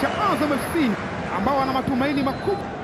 cha Azam FC ambao wana matumaini makubwa.